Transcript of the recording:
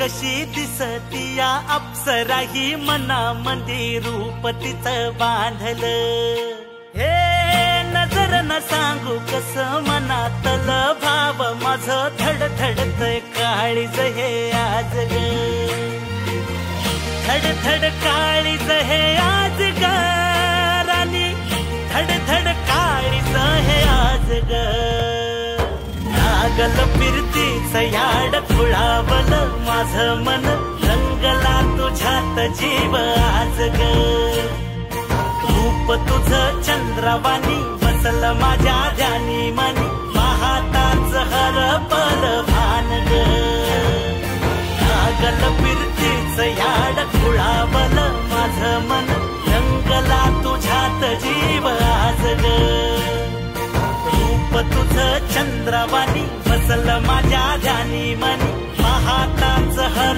कशी दिसती या अप्सरा ही मनामध्ये रूप तिचं बांधल. हे नजर न सांगू कस मनातल भाव माझ धडधडत काळीज हे आज ग. धड धड काळीज हे आज ग राणी. धडधड काळीज हे आज ग. लागल फिरतीच याड खुळावल माझ मन रंगला तुझ्यात जीव आज ग. रूप तुझ चंद्रवाणी बसल माझ्या ध्यानी मनी पाहताच हर पल भान ग. लागल फिरतीच याड खुळावल माझ मन रंगला तुझ्यात जीव आज ग. रूप तुझ चंद्रवाणी बसल माझ्या ध्यानी मनी पाहताच हर पद भान ग